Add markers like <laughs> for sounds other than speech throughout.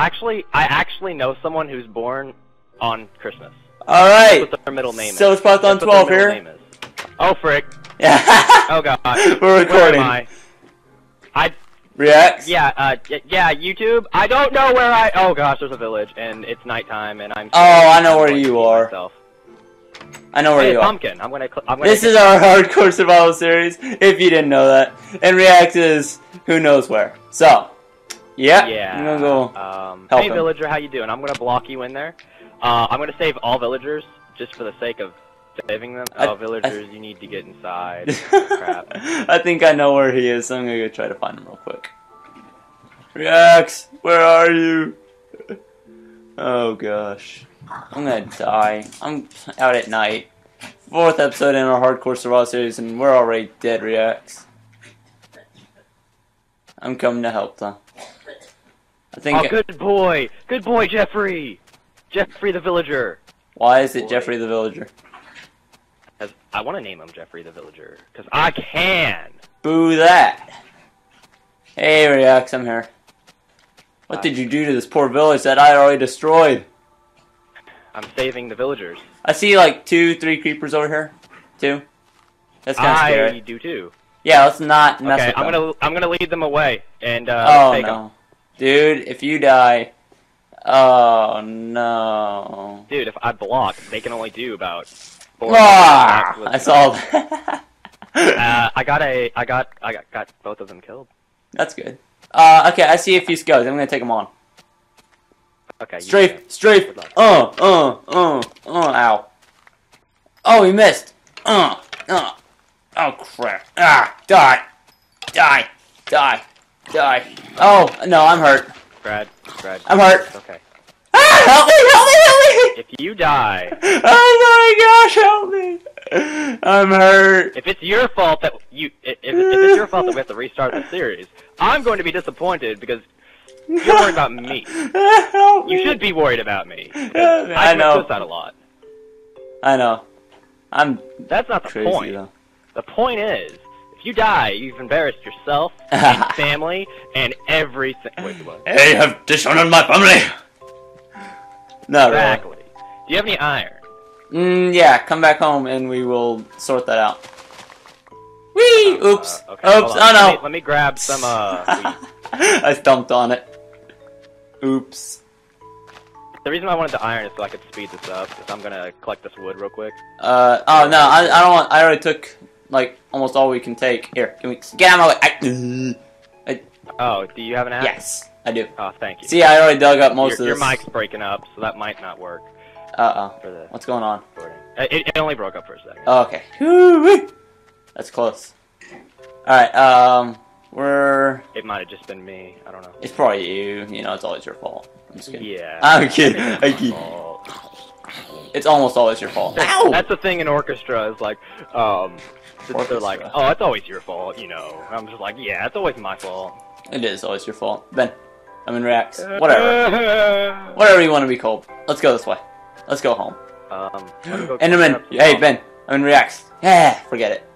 Actually, I actually know someone who's born on Christmas. All right. That's what their middle name So is. it's Python That's what 12 their here. Oh frick! Yeah. Oh god. <laughs> We're recording. Where am I? I Reactz. yeah uh y- yeah YouTube. I don't know where I. Oh gosh, there's a village and it's nighttime and I'm. Oh, I know where you are. myself. I know where Hey, you are. pumpkin. I'm gonna. I'm gonna. This is our hardcore survival series. If you didn't know that, and React is who knows where. So, yeah. Yeah. I'm gonna go. Um, hey him. villager, how you doing? I'm gonna block you in there. Uh, I'm gonna save all villagers just for the sake of saving them. I- oh, villagers, you need to get inside. <laughs> Crap. I think I know where he is, so I'm gonna go try to find him real quick. Reactz, where are you? Oh gosh. I'm gonna die. I'm out at night. Fourth episode in our hardcore survival series, and we're already dead, Reactz. I'm coming to help though. I think. Oh, good boy, good boy, Jeffrey. Jeffrey the villager. Why is it boy. Jeffrey the Villager? 'Cause I want to name him Jeffrey the villager because I can. Boo that! Hey, Reactz, I'm here. What Hi. did you do to this poor village that I already destroyed? I'm saving the villagers. I see like two, three creepers over here. Two. That's kind of I scary. do too. Yeah, let's not mess Okay, with I'm them. gonna I'm gonna lead them away and uh, Oh take 'em. Dude! If you die, oh no! Dude, if I block, they can only do about. Four Ah, I saw that. <laughs> Uh, I got a, I got, I got, got both of them killed. That's good. Uh, okay, I see a few skulls. I'm gonna take them on. Okay. Strafe, can. strafe. Uh, uh, uh, uh, ow. Oh, he missed. Uh, uh. Oh, crap. Ah, die. Die. Die. Die. Oh, no, I'm hurt. Brad, Brad. I'm hurt. Okay. Ah, help me, help me, help me! If you die, <laughs> Oh my gosh, help me! I'm hurt. if it's your fault that you, if, if it's your fault that we have to restart the series, I'm going to be disappointed because you're worried about me. <laughs> Help me. You should be worried about me. 'cause I I, commit know. suicide a lot. I know. I'm That's not the crazy point. though. The point is, if you die, you've embarrassed yourself <laughs> and family and everything. Wait, what? Hey, have dishonored my family. Really. Exactly. Do you have any iron? Mm, yeah, come back home and we will sort that out. Whee! Oops. Uh, okay, Oops. Oh Let me, no. let me grab some. Uh. <laughs> I stumped on it. Oops. the reason I wanted the iron is so I could speed this up. Is I'm gonna collect this wood real quick. Uh oh no, I, I don't want. I already took like almost all we can take. Here, can we get out of my way? I, Oh, do you have an axe? yes, I do. Oh, thank you. See, I already dug up most your, your of this. mic's breaking up, so that might not work Uh oh. What's going on? Uh, It, it only broke up for a second. Oh, okay. That's close. Alright, um, we're. It might have just been me. I don't know. It's probably you. You know, it's always your fault. I'm just kidding. Yeah. <laughs> I'm kidding. It's I my kid. fault. It's almost always your fault. That's, Ow! that's the thing in orchestra is like, um, they're Orchestra. like, oh, it's always your fault, you know. I'm just like, yeah, it's always my fault. It is always your fault. Ben, I'm in Reactz. Whatever. <laughs> Whatever you want to be called. Let's go this way. Let's go home. Um, <gasps> let me go Enderman, hey salt. Ben, I'm in Reactz. Yeah, forget it.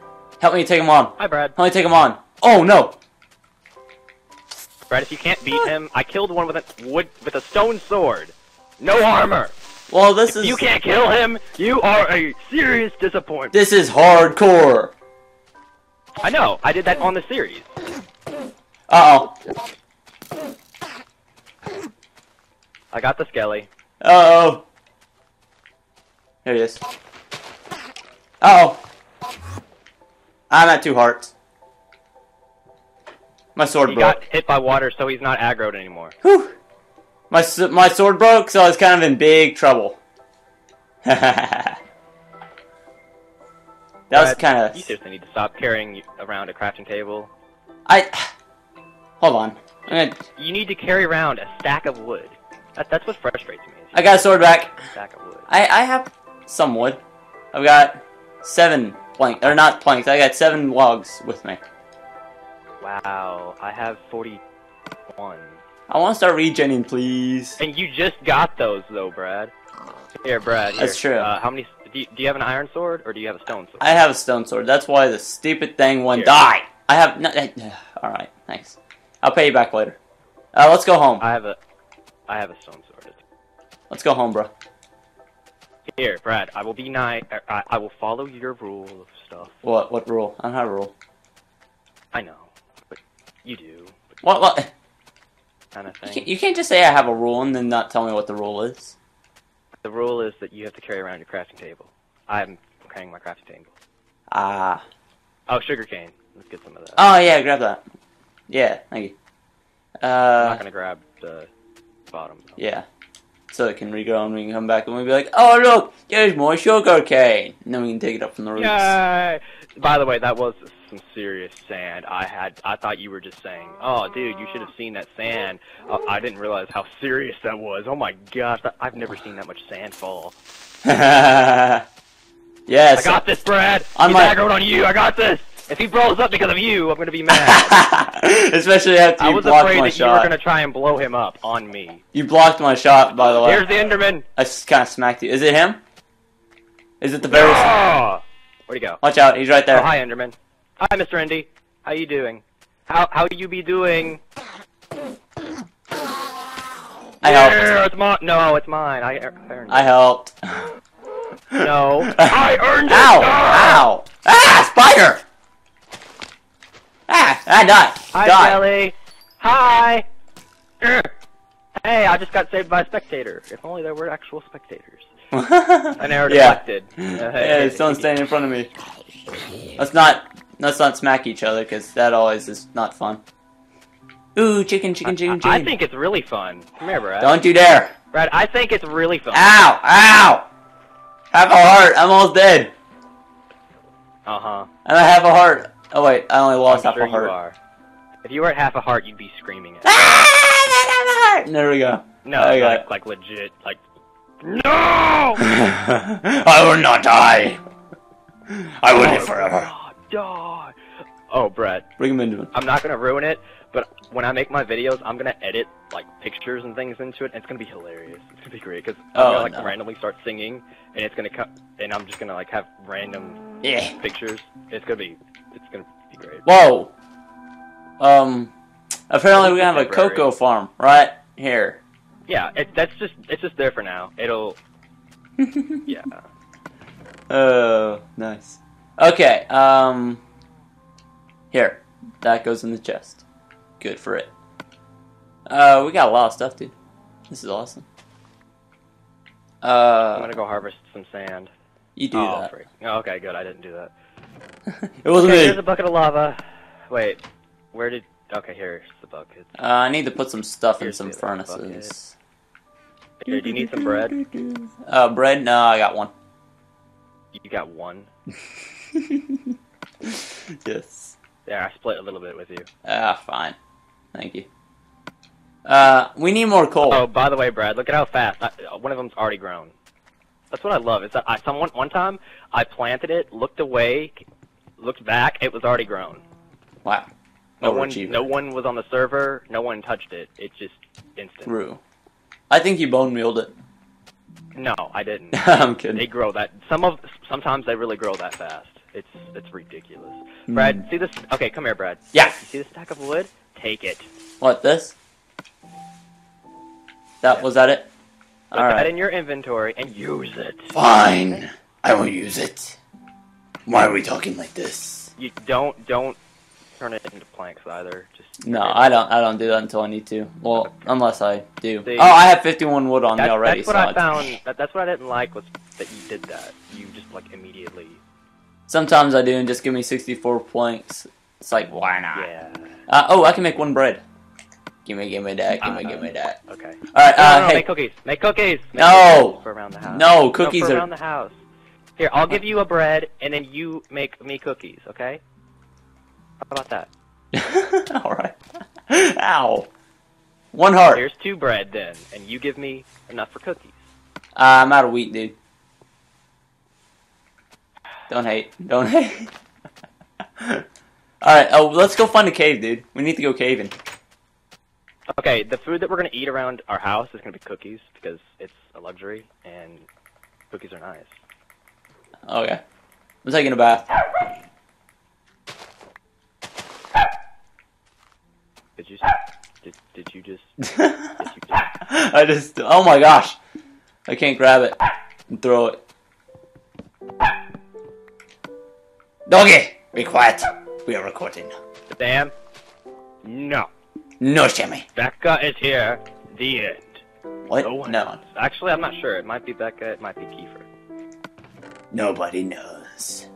Help me take him on. Hi, Brad. Help me take him on. Oh no! Brad, if you can't beat him, I killed one with a wood with a stone sword. No armor. Well, this If is you can't kill him, you are a serious disappointment. this is hardcore. I know. I did that on the series. Uh oh. I got the skelly. Uh oh. Here he is. Uh oh. I'm at two hearts. My sword He broke. got hit by water, so he's not aggroed anymore. Whew. My my sword broke, so I was kind of in big trouble. <laughs> that was Brad, kind You of. seriously need to stop carrying around a crafting table. I. Hold on. I'm gonna, You need to carry around a stack of wood. That, that's what frustrates me. I got a sword back. a stack of wood. I I have some wood. I've got seven planks, or not planks. I got seven logs with me. Wow, I have 41. I want to start regenning, please. And you just got those, though, Brad. Here, Brad. Here. That's true. Uh, how many? Do you, do you have an iron sword or do you have a stone sword? I have a stone sword. That's why the stupid thing wouldn't Here. die. I have. No, all right, thanks. I'll pay you back later. Uh, let's go home. I have a. I have a stone sword. Let's go home, bro. Here, Brad, I will be nice. I, I will follow your rule of stuff. What? What rule? I don't have a rule. I know, but you do, What? What? Kind of You thing. can't, you can't just say I have a rule and then not tell me what the rule is. The rule is that you have to carry around your crafting table. I'm carrying my crafting table. Ah. Oh, sugarcane. Let's get some of that. Oh yeah, grab that. Yeah, thank you. I'm Uh, not gonna grab the bottom. though. yeah. So it can regrow and we can come back and we'll be like, oh look, there's more sugar cane, and then we can take it up from the roots. Yay! By the way, that was some serious sand. I had, I thought you were just saying, "Oh, dude, you should have seen that sand." Uh, I didn't realize how <laughs> serious that was. Oh my gosh, I've never seen that much sand fall. <laughs> Yes. I got this, Brad. On He's my- aggroed on you. I got this. If he blows up because of you, I'm gonna be mad. <laughs> Especially after you blocked my shot. I was afraid that you were gonna try and blow him up on me. You blocked my shot, by the way. Here's the Enderman. I just kind of smacked you. Is it him? Is it the very? Oh! Where'd he go? Watch out, he's right there. Oh, hi, Enderman. Hi, Mr. Indy. How you doing? How how you be doing? I helped. Yeah, it's mine. No, it's mine. I, I earned it. I helped. No. <laughs> I earned it! Ow! Ah! Ow! Ah! Spider! Ah! I died. Hi, Die. Jelly. Hi. Hey, I just got saved by a spectator. If only there were actual spectators. <laughs> An air yeah. deflected. Yeah, hey. someone standing in front of me. Let's not let's not smack each other because that always is not fun. Ooh, chicken, chicken, chicken, chicken. I think it's really fun. Come here, Brad. Don't you dare! Brad, I think it's really fun. Ow! Ow! Half a heart. I'm almost dead. Uh huh. And I have a heart. Oh wait, I only lost I'm half sure a heart. you are. If you were at half a heart, you'd be screaming it. Ah! I have a heart. There we go. No, I got like, like legit, like. No! <laughs> I will not die. I will live forever. Oh, die. Oh, Brad, Bring him into it. I'm not gonna ruin it, but when I make my videos, I'm gonna edit like pictures and things into it. And it's gonna be hilarious. It's gonna be great because I'm Oh, gonna like no. randomly start singing, and it's gonna cut, and I'm just gonna like have random Yeah. pictures. It's gonna be, it's gonna be great. Whoa. Um. Apparently we have a cocoa farm right here. Yeah, it, that's just, it's just there for now. It'll, <laughs> yeah. Oh, nice. Okay. Um. Here, that goes in the chest. Good for it. Uh, we got a lot of stuff, dude. This is awesome. Uh. I'm Uh, gonna go harvest some sand. you do oh, that. freak. Oh, okay, good. I didn't do that. <laughs> it wasn't Okay, me. here's a bucket of lava. Wait, where did? Okay, here's the bucket. Uh, I need to put some stuff in some furnaces. Here, do you need some bread? Uh, bread? No, I got one. You got one. <laughs> yes. There, I split a little bit with you. Ah, fine. Thank you. Uh, we need more coal. Oh, by the way, Brad, look at how fast. I, uh, one of them's already grown. That's what I love. Is that I someone one time I planted it, looked away, looked back, it was already grown. Wow. No one, no one was on the server. No one touched it. It's just instant. Rue. I think you bone mealed it. No, I didn't. <laughs> I'm kidding. They grow that. Some of sometimes they really grow that fast. It's it's ridiculous. Hmm. Brad, see this? Okay, come here, Brad. Yeah. You see the stack of wood? Take it. What, this? That, was that it? Put that Alright. in your inventory and use it. Fine. I will use it. Why are we talking like this? You don't don't turn it into planks either. Just No, I don't. I don't do that until I need to. Well, unless I do. See- oh, I have 51 wood on That's, me already. that's what so I it's- found. That, that's what I didn't like was that you did that. You just like immediately. Sometimes I do, and just give me 64 planks. It's like, why not? Yeah. Uh, oh, I can make one bread. Give me, give me that. Give me, Uh, give me that. Okay. All right. No, Uh, no, no, hey, make cookies. Make cookies. Make No. cookies for around the house. no No, cookies for are. around the house. Here, I'll give you a bread, and then you make me cookies. Okay? How about that? <laughs> All right. Ow. One heart. Here's two bread then, and you give me enough for cookies. Uh, I'm out of wheat, dude. Don't hate. Don't hate. <laughs> Alright, oh, let's go find a cave, dude. We need to go caving. Okay, the food that we're gonna eat around our house is gonna be cookies because it's a luxury, and cookies are nice. Okay. I'm taking a bath. Did you? Did, did you just? <laughs> Did you just? I just. Oh my gosh. I can't grab it and throw it. Doggy, be quiet. We are recording. Sam? No. No, Jimmy. Becca is here. The end. What? No one No. Actually, I'm not sure. It might be Becca. It might be Kiefer. Nobody knows.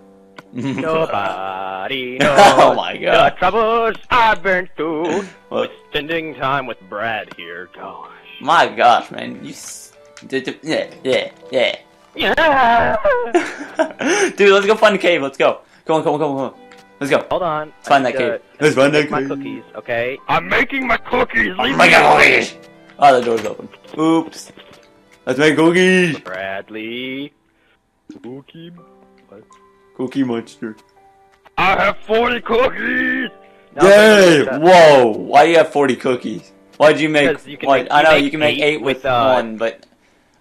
Nobody <laughs> knows. <laughs> Oh my God. The troubles I've been through. <laughs> What? Spending time with Brad here. Gosh. My gosh, man. You. S- d- d- yeah, yeah, yeah. Yeah. Dude, let's go find the cave. Let's go. Come on, come on, come on, come on. Let's go. Hold on. Let's find that need cave. to Let's find that make my cookies, okay? I'm making my cookies. Oh Leave my me god, alone. cookies! Oh, the door's open. Oops. Let's make cookies. Bradley. Cookie. Cookie monster. I have 40 cookies. No, Yay! Whoa! Why do you have 40 cookies? Why'd you make? Because you can why- make- I know make you can make eight eight with, with, uh, one, but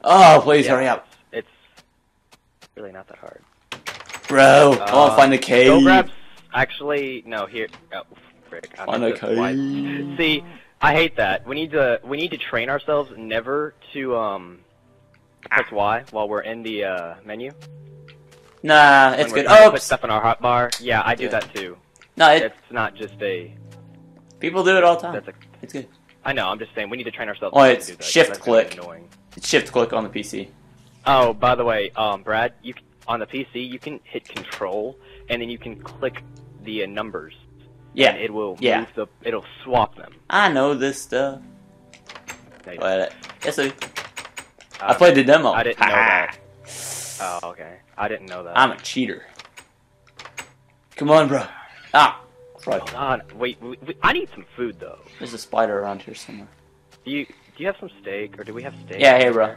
oh, please Yeah, hurry up, It's really not that hard. bro! I want Uh, to find the cave. Go grab. Actually, no. Here. Oh, frick. I Find meant the to cave. See, I hate that. We need to. We need to train ourselves never to um press Y while we're in the uh, menu. Nah, it's good. to Put stuff in our hot bar. Yeah, I do Yeah. that too. No, it, It's not just a. people do it all the time. That's a. It's good. I know. I'm just saying we need to train ourselves. Oh, it's do that, shift click. Annoying. It's shift click on the PC. Oh, by the way, um, Brad, you c- on the PC you can hit Control and then you can click the uh, numbers. Yeah, And it will Yeah. move the. It'll swap them. I know this stuff. But yes, I, go. I played the demo. I didn't know that. <laughs> Oh, okay. I didn't know that. I'm a cheater. Come on, bro. Ah, right. Hold on. Wait, wait, wait, I need some food though. There's a spider around here somewhere. Do you do you have some steak or do we have steak? Yeah, hey, bro.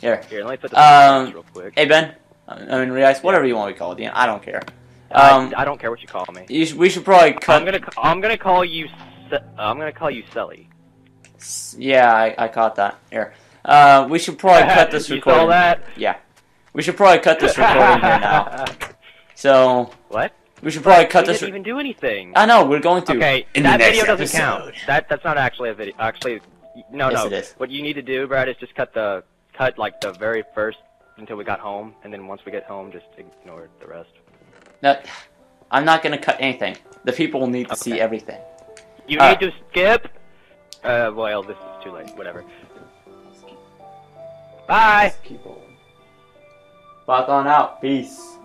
Here. Here, let me put this Um, real quick. Hey, Ben. I mean, Rice, whatever you want to be called. Yeah, I don't care. I- Um, I, don't care what you call me. you sh- we should probably cut. I'm gonna I'm gonna call you. I'm gonna call you Sully. Yeah, I, I caught that. Here. Uh, we should probably <laughs> cut this you recording. saw that? Yeah. We should probably cut this recording here now. <laughs> So What? we should probably cut we this. didn't even do anything. I know we're going to. Okay, in that the next video doesn't episode. count. That that's not actually a video. Actually, no, Yes, no. it is. What you need to do, Brad, is just cut the cut like the very first until we got home, and then once we get home, just ignore the rest. No, I'm not gonna cut anything. The people will need to see everything. You Uh, need to skip. Uh, well, this is too late. Whatever. Bye. People. Back on out. Peace.